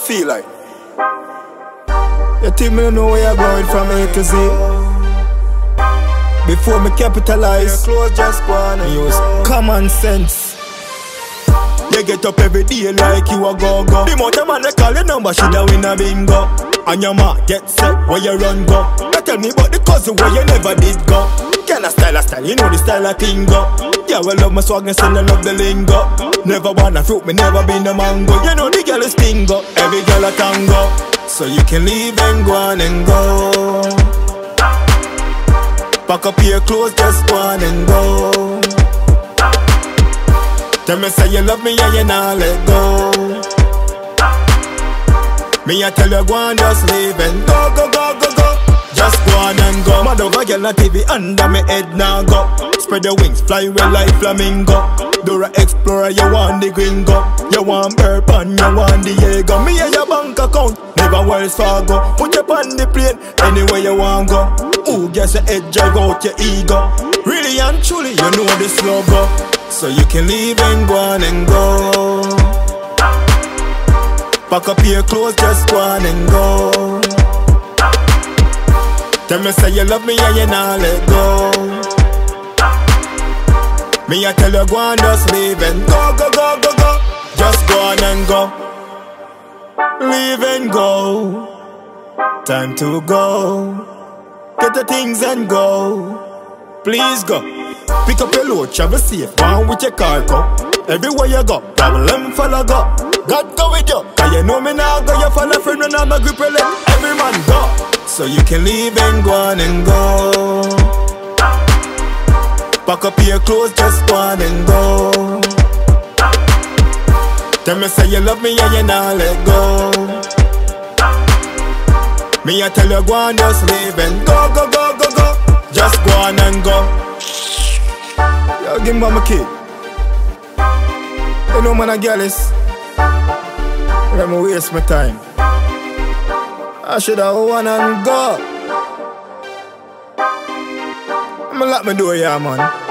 feel like? You think me don't know where you're going from A to Z? Before me capitalize, Your clothes just go on and use common sense. You get up every day like you a go-go. The amount of man they call your number, she da win a bingo. And your mark get set, where you run go. Now tell me about the cousin where you never did go. Can a style a style, you know the style of thing go Yeah, well love my swag and still I love the lingo. Never wanna fruit, me never been a mango. You know the girl is stingo, every girl a tango. So you can leave and go on and go. Pack up your clothes, just go on and go. Tell me say you love me and you not let go. Me I tell you go and just leave and go, go, go, go, go. Just go on and go. Mad over girl on TV under me head now go Spread your wings, fly away like flamingo. Dora Explorer, you want the gringo. You want burp and you want the ego Me and your bank account, never Wells Fargo Put you on the plane, anywhere you want go. Who gets your head drag out your ego? Really and truly, you know this logo So you can leave and go on and go. Pack up your clothes, just go on and go. Tell me say you love me and you not let go Me I tell you go and just leave and go, go, go, go, go. Just go on and go. Leave and go. Time to go. Get the things and go. Please go. Pick up your load, travel safe, go on with your car go Everywhere you go, problem follow go. God go with you, cause you know me now? Go You follow friend when I'm a grip every man go. So you can leave and go on and go Pack up your clothes, just go on and go Tell me say you love me and you not let go Me I tell you go and just leave and go, go, go, go, go Just go on and go Yo, give me my kid. You know, man, I jealous. Let me waste my time. I should have one and go. I'ma lock my door, yeah, man.